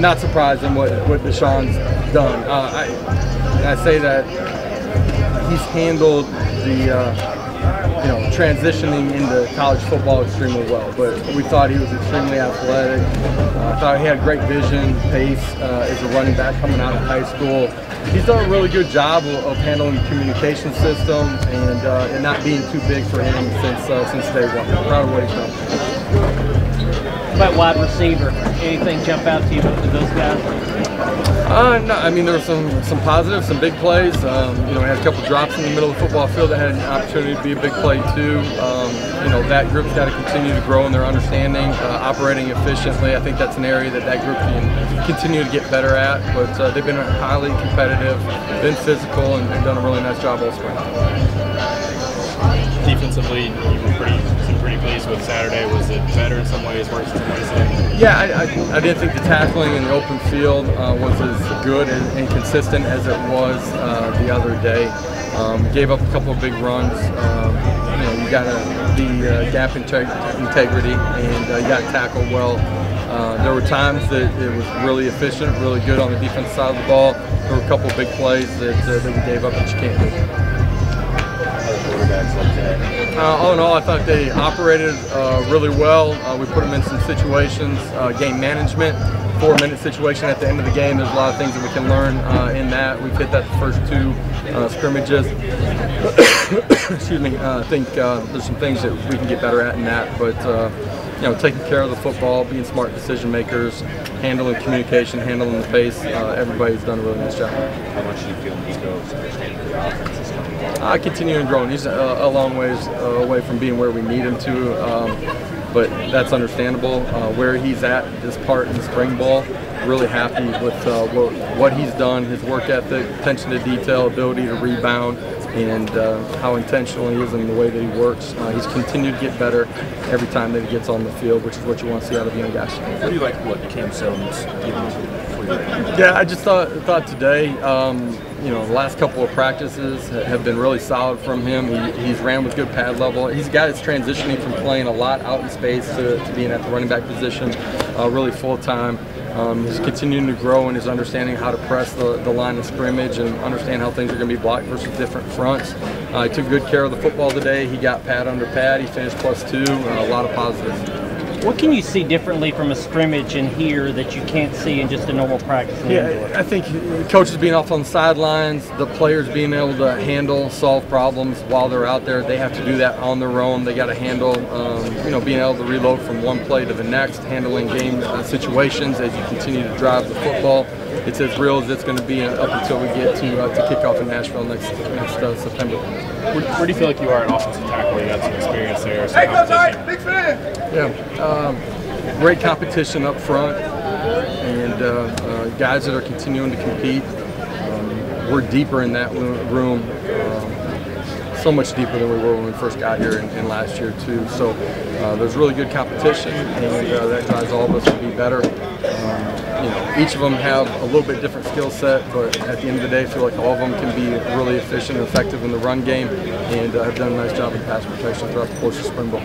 not surprised in what what Deshaun's done. Uh, I I say that he's handled the. Uh, you know, transitioning into college football extremely well. But we thought he was extremely athletic. Uh, I thought he had great vision, pace uh, as a running back coming out of high school. He's done a really good job of, of handling the communication system and, uh, and not being too big for him since uh, since day one. Proud of what he's done about wide receiver? Anything jump out to you with those guys? Uh, no, I mean there were some some positives, some big plays. Um, you know, we had a couple drops in the middle of the football field that had an opportunity to be a big play too. Um, you know, that group's got to continue to grow in their understanding, uh, operating efficiently. I think that's an area that that group can continue to get better at. But uh, they've been highly competitive, been physical, and, and done a really nice job all spring. Defensively, you were pretty pretty pleased with Saturday. Was it better in some ways, worse in some ways? Yeah, I, I, I, didn't think the tackling in the open field uh, was as good and, and, consistent as it was uh, the other day. Um, gave up a couple of big runs. Um, you know, you got to the uh, gap integ integrity, and uh, you got to tackle well. Uh, there were times that it was really efficient, really good on the defense side of the ball. There were a couple of big plays that, uh, that we gave up that you can't do? Uh, all in all, I thought they operated uh, really well. Uh, we put them in some situations, uh, game management, four-minute situation at the end of the game. There's a lot of things that we can learn uh, in that. We've hit that the first two uh, scrimmages. Excuse me. I think there's some things that we can get better at in that, but you know, taking care of the football, being smart decision makers, handling communication, handling the pace. Everybody's done a really nice job. How much do you feel goes understanding the offense uh, continuing growing. He's a, a long ways uh, away from being where we need him to, um, but that's understandable. Uh, where he's at this part in the spring ball, really happy with uh, what, what he's done, his work ethic, attention to detail, ability to rebound, and uh, how intentional he is in the way that he works. Uh, he's continued to get better every time that he gets on the field, which is what you want to see out of young guys. What do you like what Cam Sims Yeah, I just thought thought today, um, you know, the last couple of practices have been really solid from him. He, he's ran with good pad level. He's a guy that's transitioning from playing a lot out in space to, to being at the running back position, uh, really full time. Um, he's continuing to grow in his understanding how to press the, the line of scrimmage and understand how things are going to be blocked versus different fronts. Uh, he took good care of the football today. He got pad under pad. He finished plus two. Uh, a lot of positives. What can you see differently from a scrimmage in here that you can't see in just a normal practice? Yeah, I think coaches being off on the sidelines, the players being able to handle, solve problems while they're out there. They have to do that on their own. They got to handle, um, you know, being able to reload from one play to the next, handling game uh, situations as you continue to drive the football. It's as real as it's going to be up until we get to uh, to kick off in Nashville next next uh, September. Where, where, do you feel like you are in offensive tackle? You got some experience there. Some hey, competition. Big fan. Yeah, um, great competition up front, and uh, uh, guys that are continuing to compete. Um, we're deeper in that room. Um, so much deeper than we were when we first got here in, in last year too. So uh, there's really good competition, and uh, that drives all of us to be better. Um, you know, each of them have a little bit different skill set, but at the end of the day, I feel like all of them can be really efficient and effective in the run game, and uh, have done a nice job in pass protection throughout the course of spring ball.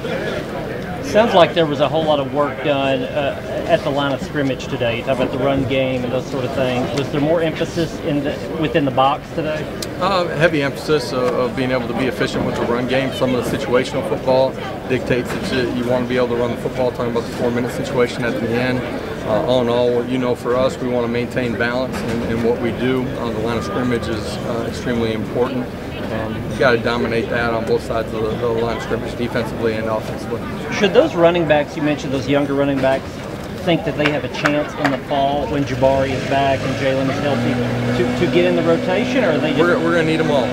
Sounds like there was a whole lot of work done uh, at the line of scrimmage today. You talk about the run game and those sort of things. Was there more emphasis in the, within the box today? Uh, heavy emphasis of, of, being able to be efficient with the run game. Some of the situational football dictates that you, you want to be able to run the football. Talking about the four-minute situation at the end uh, all in all, you know, for us, we want to maintain balance in, in what we do. on the line of scrimmage is uh, extremely important. Um, you got to dominate that on both sides of the, the, line of scrimmage, defensively and offensively. Should those running backs you mentioned, those younger running backs, think that they have a chance in the fall when Jabari is back and Jalen is healthy to, to get in the rotation, or are they? we're, we're going to need them all.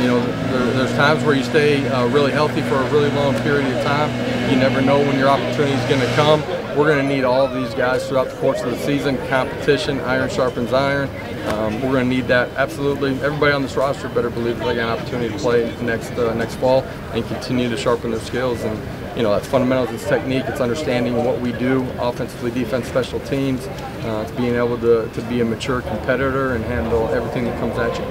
You know, there, there's times where you stay uh, really healthy for a really long period of time. You never know when your opportunity is going to come we're going to need all of these guys throughout the course of the season. Competition, iron sharpens iron. Um, we're going to need that absolutely. Everybody on this roster better believe they got an opportunity to play next uh, next fall and continue to sharpen their skills. And you know that's fundamentals. It's technique. It's understanding what we do offensively, defense, special teams. Uh, it's being able to, to be a mature competitor and handle everything that comes at you.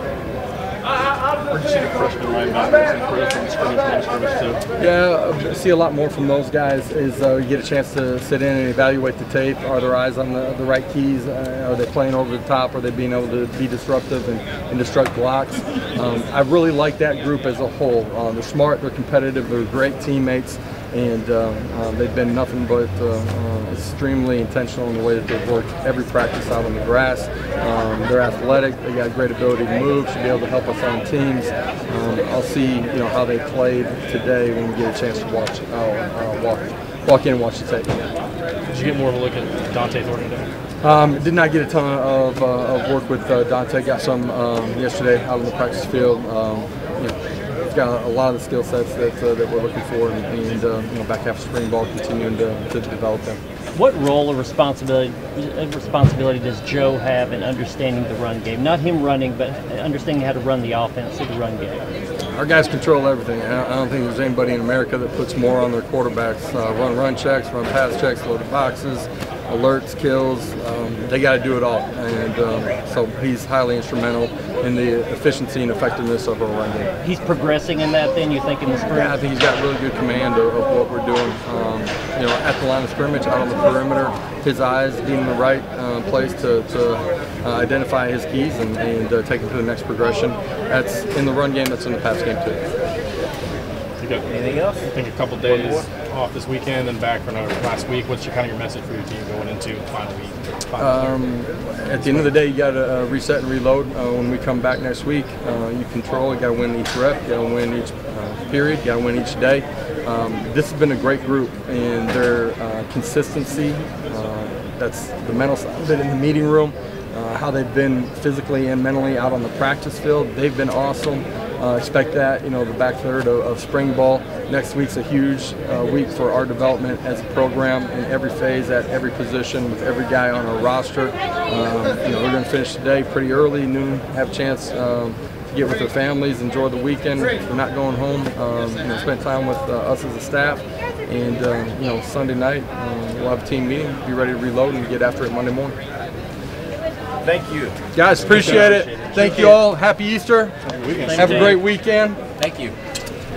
Where'd you see the freshman linebackers scrimmage, too? Yeah, I see a lot more from those guys. Is uh, you get a chance to sit in and evaluate the tape. Are their eyes on the, the right keys? Uh, are they playing over the top? Are they being able to be disruptive and, and disrupt blocks? Um, I really like that group as a whole. Uh, they're smart. They're competitive. They're great teammates. And um, uh, they've been nothing but uh, uh, extremely intentional in the way that they've worked every practice out on the grass. Um, they're athletic. They got great ability to move. Should be able to help us on teams. Um, I'll see, you know, how they played today when we get a chance to watch. I'll, uh, walk, walk in and watch the tape. Did you get more of a look at Dante Thornton today? Um, did not get a ton of, uh, of work with uh, Dante. Got some um, yesterday out on the practice field. Um, you know, got a lot of the skill sets that, uh, that we're looking for, and, and uh, you know, back half of spring ball continuing to, to develop them. What role or responsibility responsibility does Joe have in understanding the run game? Not him running, but understanding how to run the offense through the run game. Our guys control everything. I I don't think there's anybody in America that puts more on their quarterbacks. Uh, run run checks, run pass checks, loaded boxes, alerts, kills. Um, they got to do it all, and um, so he's highly instrumental in the efficiency and effectiveness of our run game. He's progressing in that. Then you think in the spring? Yeah, I think he's got really good command of, of what we're doing. Um, you know, at the line of scrimmage, out on the perimeter, his eyes being in the right uh, place to, to uh, identify his keys and, and uh, take him to the next progression. That's in the run game. That's in the pass game too. Anything else? I think a couple days off this weekend and back for another last week. What's your kind of your message for your team going into the final week? Um, at the end of the day, you got to uh, reset and reload. Uh, when we come back next week, uh, you control. You got to win each rep. You got to win each uh, period. You got to win each day. Um, this has been a great group, and their uh, consistency. Uh, that's the mental side of it in the meeting room. How they've been physically and mentally out on the practice field. They've been awesome. Uh, expect that, you know, the back third of, of spring ball. Next week's a huge uh, week for our development as a program in every phase, at every position, with every guy on our roster. Um, you know, we're going to finish today pretty early, noon, have a chance um, to get with their families, enjoy the weekend. We're not going home, um, you know, spend time with uh, us as a staff. And, um, you know, Sunday night, uh, we'll have a team meeting, be ready to reload and get after it Monday morning. Thank you. Guys, appreciate it. Thank you all. Happy Easter. Have a great weekend. Thank you.